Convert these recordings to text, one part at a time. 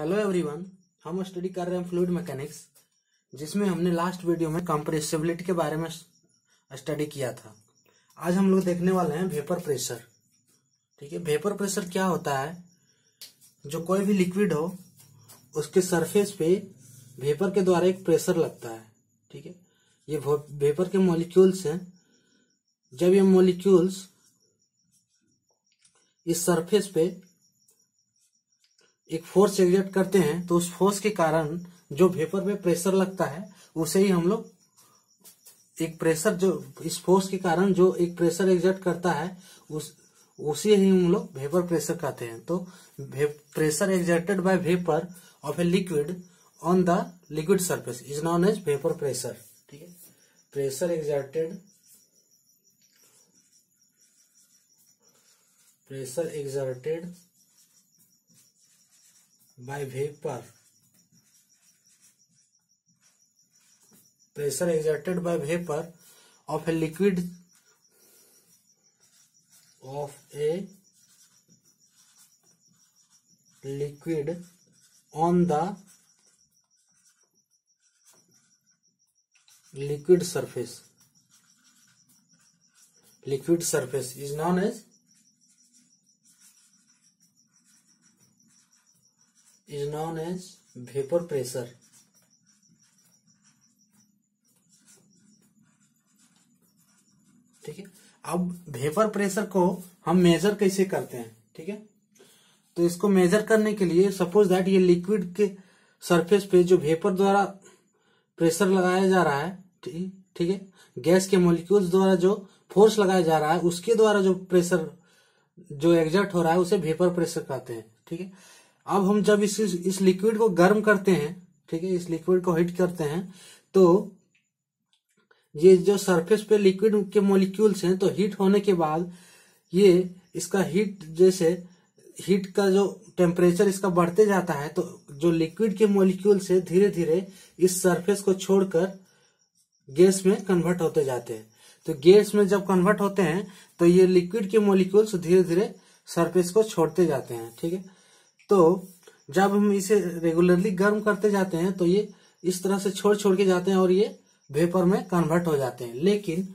Hello everyone हम study कर रहे हैं फ्लूड मैकेनिक्स जिसमें हमने लास्ट वीडियो में कंप्रेसिबिलिटी के बारे में स्टडी किया था आज हम लोग देखने वाले हैं वेपर प्रेशर ठीक है वेपर प्रेशर क्या होता है जो कोई भी लिक्विड हो उसके सरफेस पे वेपर के द्वारा एक प्रेशर लगता है ठीक है ये वेपर के मोलिक्यूल्स हैं जब ये मोलिक्यूल्स इस सरफेस पे एक फोर्स एग्जर्ट करते हैं तो उस फोर्स के कारण जो वेपर में प्रेशर लगता है उसे ही हम लोग एक प्रेशर जो इस फोर्स के कारण जो एक प्रेशर एग्जर्ट करता है उस उसे ही हम लोग वेपर प्रेशर कहते हैं तो pressure exerted by vapour of a liquid on the liquid surface is known as vapour pressure ठीक है pressure exerted pressure exerted by vapor. Pressure exerted by vapor of a liquid on the liquid surface. Liquid surface is known as is known as vapor pressure ठीक है अब vapour pressure को हम major कैसे करते हैं ठीक है तो इसको मेजर करने के लिए सपोज दैट ये लिक्विड के सरफेस पे जो वेपर द्वारा प्रेशर लगाया जा रहा है ठीक है गैस के मोलिक्यूल्स द्वारा जो फोर्स लगाया जा रहा है उसके द्वारा जो प्रेशर जो एग्जर्ट हो रहा है उसे वेपर प्रेशर कहते हैं ठीक है अब हम जब इस इस लिक्विड को गर्म करते हैं ठीक है इस लिक्विड को हीट करते हैं तो ये जो सरफेस पे लिक्विड के मोलिक्यूल्स हैं तो हीट होने के बाद ये इसका हीट जैसे हीट का जो टेम्परेचर इसका बढ़ते जाता है तो जो लिक्विड के मोलिक्यूल्स है धीरे धीरे इस सरफेस को छोड़कर गैस में कन्वर्ट होते जाते हैं तो गैस में जब कन्वर्ट होते हैं तो ये लिक्विड के मोलिक्यूल्स धीरे धीरे सरफेस को छोड़ते जाते हैं ठीक है तो जब हम इसे रेगुलरली गर्म करते जाते हैं तो ये इस तरह से छोड़ छोड़ के जाते हैं और ये वेपर में कन्वर्ट हो जाते हैं लेकिन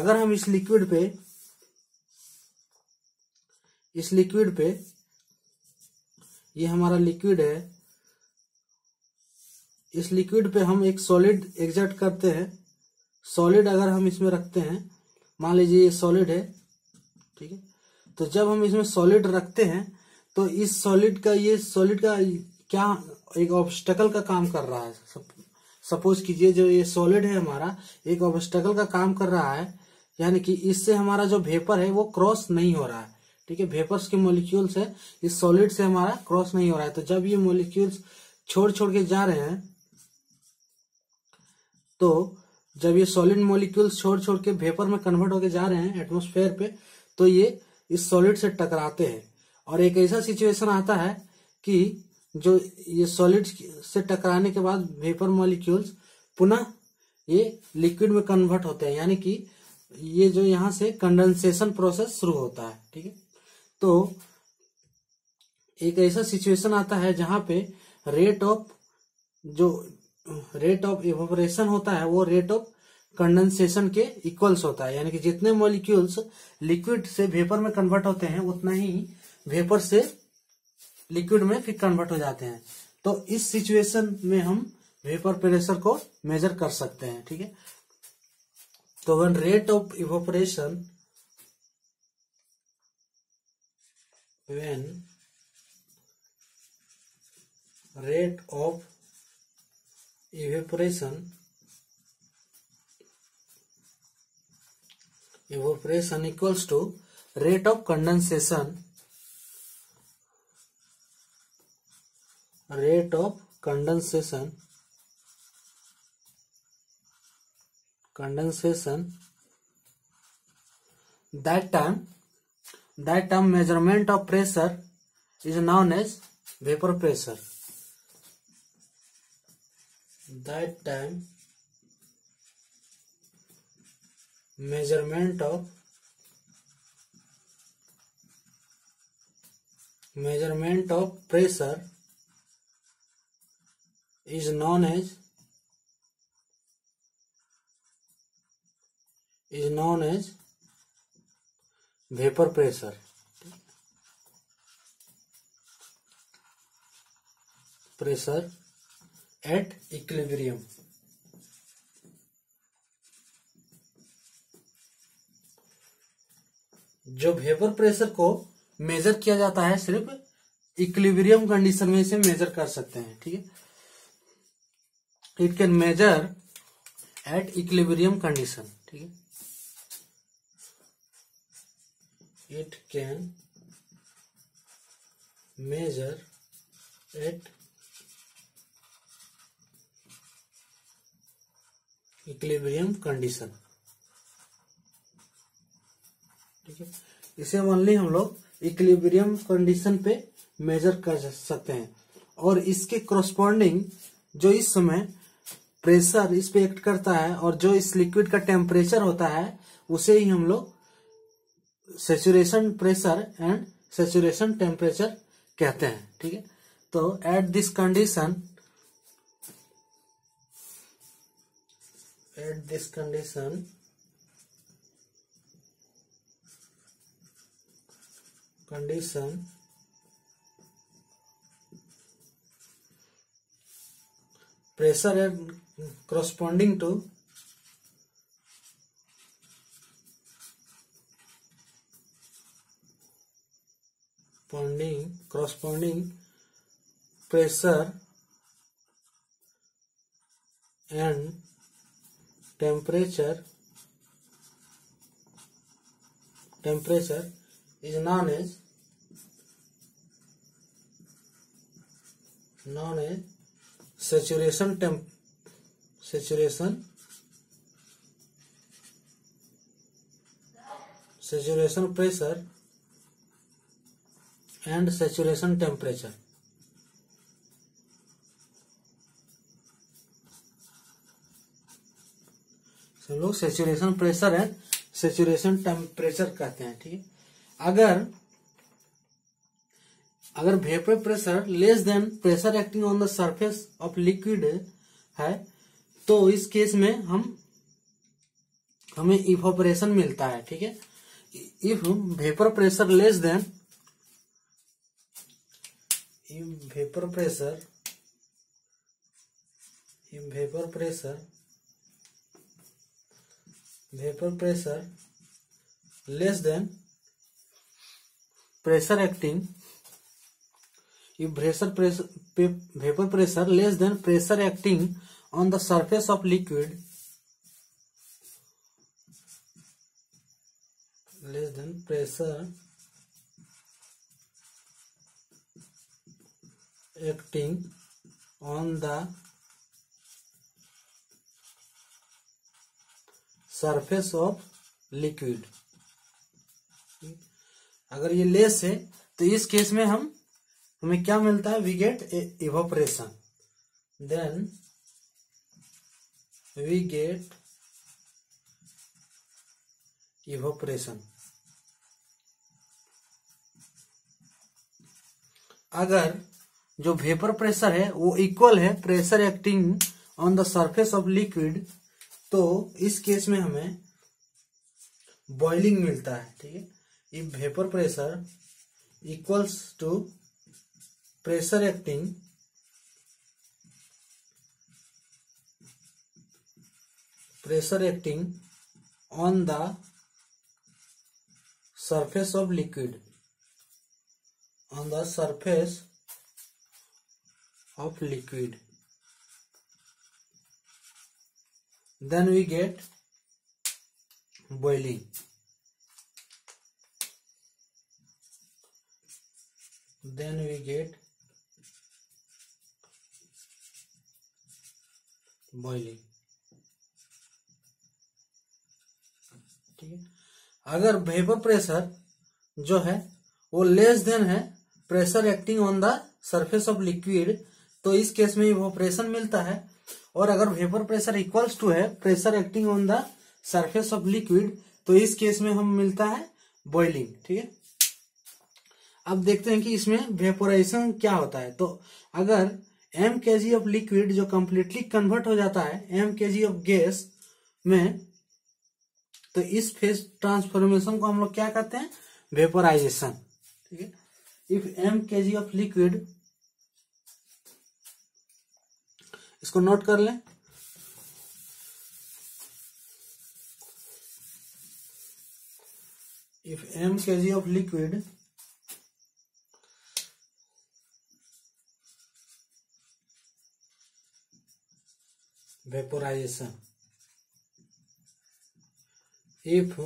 अगर हम इस लिक्विड पे इस लिक्विड पे ये हमारा लिक्विड है इस लिक्विड पे हम एक सॉलिड एग्जर्ट करते हैं सॉलिड अगर हम इसमें रखते हैं मान लीजिए ये सॉलिड है ठीक है तो जब हम इसमें सॉलिड रखते हैं तो इस सॉलिड का ये सॉलिड का क्या एक ऑब्स्टकल का काम कर रहा है सपोज कीजिए जो ये सॉलिड है हमारा एक ऑब्स्टकल का काम कर रहा है यानी कि इससे हमारा जो भेपर है वो क्रॉस नहीं हो रहा है ठीक है भेपर्स के मोलिक्यूल्स है इस सॉलिड से हमारा क्रॉस नहीं हो रहा है तो जब ये मोलिक्यूल्स छोड़ छोड़ के जा रहे हैं तो जब ये सॉलिड मोलिक्यूल्स छोड़ छोड़ के भेपर में कन्वर्ट होके जा रहे हैं एटमोस्फेयर पे तो ये इस सॉलिड से टकराते हैं और एक ऐसा सिचुएशन आता है कि जो ये सॉलिड से टकराने के बाद वेपर मॉलिक्यूल्स पुनः ये लिक्विड में कन्वर्ट होते हैं यानी कि ये जो यहाँ से कंडेंसेशन प्रोसेस शुरू होता है ठीक है तो एक ऐसा सिचुएशन आता है जहाँ पे रेट ऑफ जो रेट ऑफ इवोपरेशन होता है वो रेट ऑफ कंडेंसेशन के इक्वल्स होता है यानी कि जितने मॉलिक्यूल्स लिक्विड से वेपर में कन्वर्ट होते हैं उतना ही वेपर से लिक्विड में फिर कन्वर्ट हो जाते हैं तो इस सिचुएशन में हम वेपर प्रेशर को मेजर कर सकते हैं ठीक है तो when rate of evaporation when rate of evaporation evaporation equals to rate of condensation rate of condensation condensation that time that time measurement of pressure is known as vapor pressure that time measurement of measurement of pressure is known as is known as vapor pressure pressure at equilibrium जो vapour pressure को measure किया जाता है सिर्फ equilibrium condition में इसे major कर सकते हैं ठीक है it can measure at equilibrium condition ठीक है it can measure at equilibrium condition ठीक है इसे मान ली हम लोग इक्लेबेरियम कंडीशन पे मेजर कर सकते हैं और इसके क्रोस्पॉन्डिंग जो इस समय प्रेशर इस पे एक्ट करता है और जो इस लिक्विड का टेम्परेचर होता है उसे ही हम लोग saturation pressure and saturation temperature कहते हैं ठीक है तो at this condition at this condition condition pressure and corresponding to corresponding corresponding pressure and temperature temperature is known as known as saturation temp saturation saturation pressure and saturation temperature सब लोग saturation pressure and saturation temperature कहते हैं ठीक है अगर अगर vapour pressure less than pressure acting on the surface of liquid है तो इस केस में हम हमें इफ ऑपरेशन मिलता है ठीक है if vapour pressure less than if vapour pressure if vapour pressure vapour pressure less than pressure acting if pressure pressure vapour pressure less than pressure acting on the surface of liquid less than pressure acting on the surface of liquid अगर ये less है तो इस case में हम हमें क्या मिलता है we get evaporation then we get evaporation अगर जो वेपर प्रेशर है वो इक्वल है pressure acting on the surface of liquid तो इस केस में हमें बॉइलिंग मिलता है ठीक है if vapour pressure equals to pressure acting pressure acting on the surface of liquid on the surface of liquid then we get boiling then we get boiling ठीक है अगर वेपर प्रेशर जो है वो लेस देन है pressure acting on the surface of liquid तो इस case में इवोपरेशन मिलता है और अगर वेपर प्रेशर इक्वल्स टू है pressure acting on the surface of liquid तो इस केस में हम मिलता है बॉइलिंग ठीक है अब देखते हैं कि इसमें वेपोराइजेशन क्या होता है तो अगर M K G of liquid जो कम्प्लीटली कन्वर्ट हो जाता है एम के जी ऑफ गैस में तो इस फेज ट्रांसफॉर्मेशन को हम लोग क्या कहते हैं वेपराइजेशन ठीक है if M K G of liquid इसको नोट कर लें if M K G of liquid vaporisation if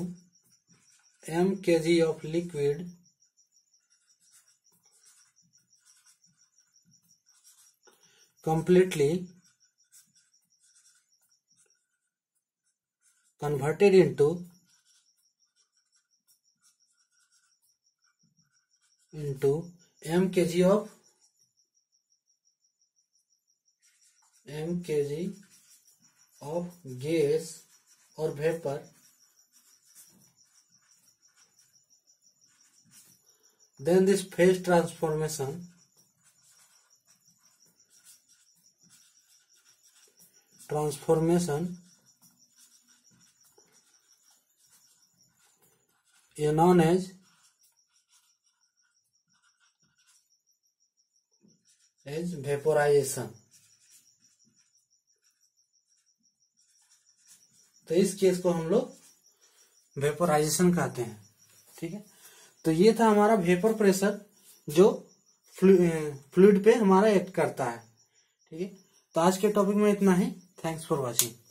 m kg of liquid completely converted into into m kg of m kg of gas or vapor then this phase transformation transformation is known as as vaporization तो इस case को हम लोग vaporisation कहते हैं ठीक है तो ये था हमारा वेपर प्रेशर जो फ्लूड पे हमारा एक्ट करता है ठीक है तो आज के टॉपिक में इतना ही थैंक्स फॉर वॉचिंग